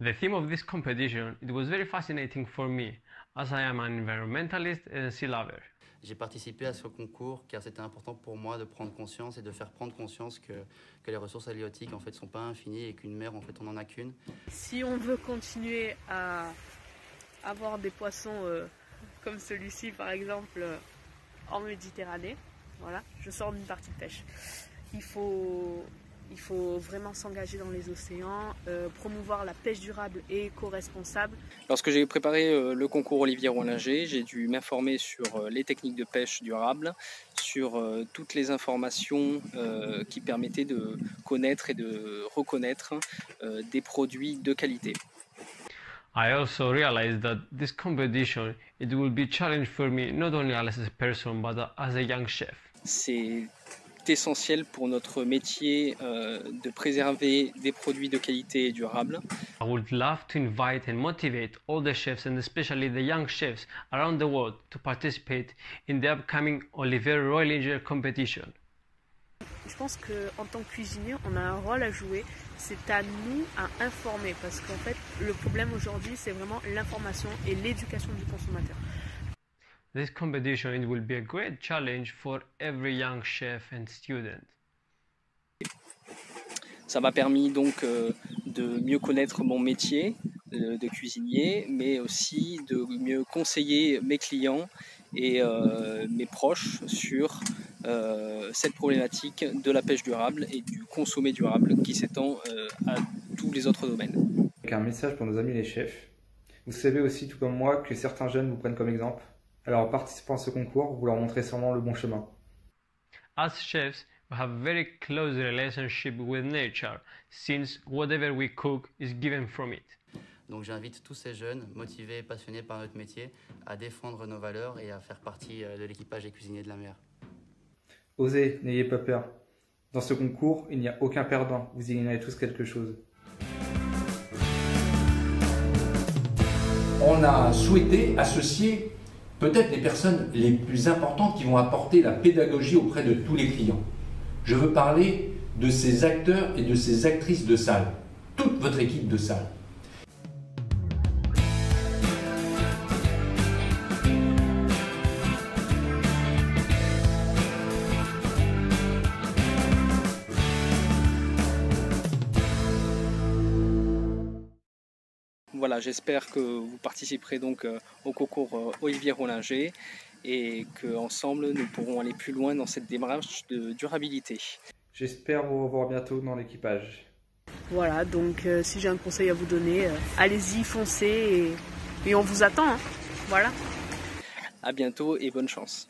The theme of this competition, it was very fascinating for me, as I am an environmentalist and a sea lover. J'ai participé à ce concours car c'était important pour moi de prendre conscience et de faire prendre conscience que, que les ressources halieutiques en fait sont pas infinies et qu'une mer en fait on en a qu'une. Si on veut continuer à avoir des poissons euh, comme celui-ci par exemple euh, en Méditerranée, voilà, je sors d'une partie de pêche. Il faut il faut vraiment s'engager dans les océans, euh, promouvoir la pêche durable et éco-responsable. Lorsque j'ai préparé euh, le concours Olivier Rollinger, j'ai dû m'informer sur euh, les techniques de pêche durable, sur toutes les informations qui permettaient de connaître et de reconnaître des produits de qualité. I also realized that this competition it will be challenge for me not only as a person but as a young chef. C'est essentiel pour notre métier euh, de préserver des produits de qualité et durables. I would love to invite and motivate all the chefs and especially the young chefs around the world to participate in the upcoming Olivier Roylinger competition. Je pense qu'en tant que cuisinier, on a un rôle à jouer. C'est à nous à informer parce qu'en fait, le problème aujourd'hui, c'est vraiment l'information et l'éducation du consommateur. This competition it will be a great challenge for every young chef and student. Ça m'a permis donc euh, de mieux connaître mon métier euh, de cuisinier, mais aussi de mieux conseiller mes clients et euh, mes proches sur cette problématique de la pêche durable et du consommer durable qui s'étend à tous les autres domaines. Un message pour nos amis les chefs. Vous savez aussi, tout comme moi, que certains jeunes vous prennent comme exemple. Alors en participant à ce concours, vous leur montrez sûrement le bon chemin. As chefs, we have a very close relationship with nature, since whatever we cook is given from it. Donc j'invite tous ces jeunes, motivés et passionnés par notre métier, à défendre nos valeurs et à faire partie euh, de l'équipage des cuisiniers de la mer. Osez, n'ayez pas peur. Dans ce concours, il n'y a aucun perdant, vous y gagnez tous quelque chose. On a souhaité associer peut-être les personnes les plus importantes qui vont apporter la pédagogie auprès de tous les clients. Je veux parler de ces acteurs et de ces actrices de salle, toute votre équipe de salle. Voilà, j'espère que vous participerez donc euh, au concours euh, Olivier Rollinger et qu'ensemble nous pourrons aller plus loin dans cette démarche de durabilité. J'espère vous revoir bientôt dans l'équipage. Voilà, donc euh, si j'ai un conseil à vous donner, allez-y, foncez et, on vous attend. Hein. Voilà. À bientôt et bonne chance.